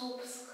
Слупск.